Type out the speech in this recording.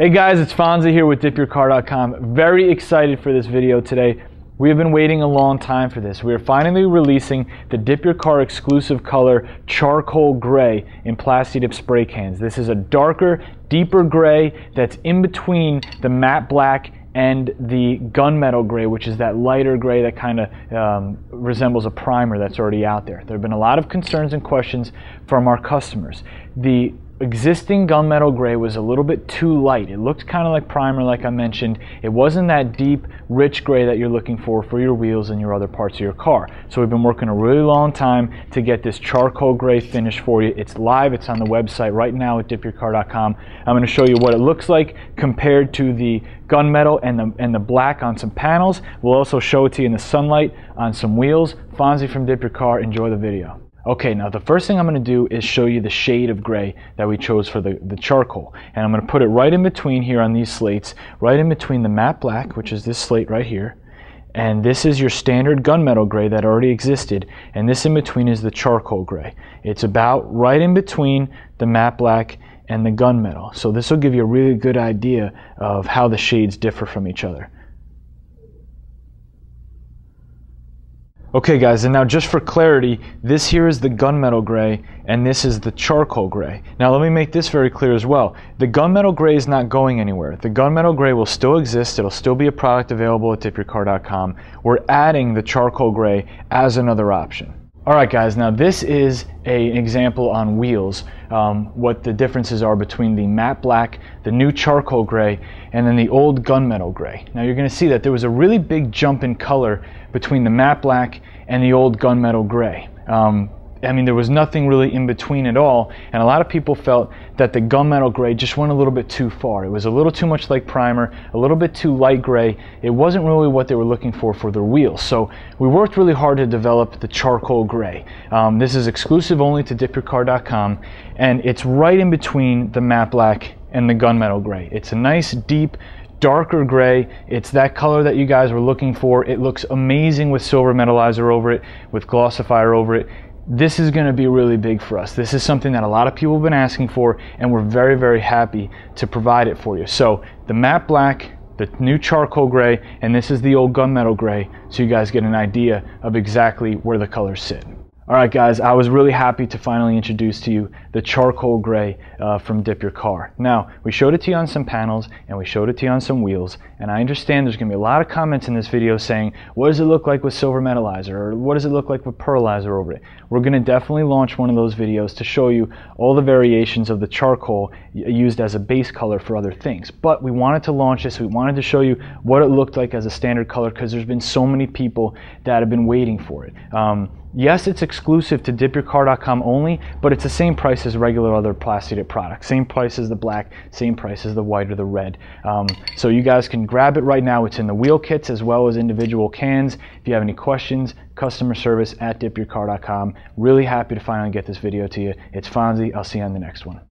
Hey guys, it's Fonzie here with dipyourcar.com. Very excited for this video today. We have been waiting a long time for this. We are finally releasing the Dip Your Car exclusive color charcoal gray in Plasti-Dip spray cans. This is a darker, deeper gray that's in between the matte black and the gunmetal gray, which is that lighter gray that kind of um, resembles a primer that's already out there. There have been a lot of concerns and questions from our customers. The existing gunmetal gray was a little bit too light. It looked kind of like primer like I mentioned. It wasn't that deep, rich gray that you're looking for for your wheels and your other parts of your car. So we've been working a really long time to get this charcoal gray finish for you. It's live, it's on the website right now at dipyourcar.com. I'm going to show you what it looks like compared to the gunmetal and the, and the black on some panels. We'll also show it to you in the sunlight on some wheels. Fonzie from Dip Your Car, enjoy the video. Okay, now the first thing I'm going to do is show you the shade of gray that we chose for the, the charcoal. And I'm going to put it right in between here on these slates, right in between the matte black, which is this slate right here, and this is your standard gunmetal gray that already existed, and this in between is the charcoal gray. It's about right in between the matte black and the gunmetal. So this will give you a really good idea of how the shades differ from each other. Okay guys, and now just for clarity, this here is the gunmetal gray and this is the charcoal gray. Now let me make this very clear as well. The gunmetal gray is not going anywhere. The gunmetal gray will still exist. It'll still be a product available at dipyourcar.com. We're adding the charcoal gray as another option. Alright guys, now this is a, an example on wheels, um, what the differences are between the matte black, the new charcoal gray, and then the old gunmetal gray. Now you're going to see that there was a really big jump in color between the matte black and the old gunmetal gray. Um, I mean, there was nothing really in between at all, and a lot of people felt that the gunmetal gray just went a little bit too far. It was a little too much like primer, a little bit too light gray. It wasn't really what they were looking for for their wheels. So we worked really hard to develop the charcoal gray. Um, this is exclusive only to dipyourcar.com, and it's right in between the matte black and the gunmetal gray. It's a nice, deep, darker gray. It's that color that you guys were looking for. It looks amazing with silver metalizer over it, with glossifier over it this is going to be really big for us. This is something that a lot of people have been asking for, and we're very, very happy to provide it for you. So the matte black, the new charcoal gray, and this is the old gunmetal gray, so you guys get an idea of exactly where the colors sit. Alright guys, I was really happy to finally introduce to you the charcoal gray uh, from Dip Your Car. Now, we showed it to you on some panels and we showed it to you on some wheels and I understand there's going to be a lot of comments in this video saying what does it look like with silver metalizer, or what does it look like with pearlizer over it. We're going to definitely launch one of those videos to show you all the variations of the charcoal used as a base color for other things. But we wanted to launch this, we wanted to show you what it looked like as a standard color because there's been so many people that have been waiting for it. Um, Yes, it's exclusive to dipyourcar.com only, but it's the same price as regular other Plasti-Dip products. Same price as the black, same price as the white or the red. Um, so you guys can grab it right now. It's in the wheel kits as well as individual cans. If you have any questions, customer service at dipyourcar.com. Really happy to finally get this video to you. It's Fonzie. I'll see you on the next one.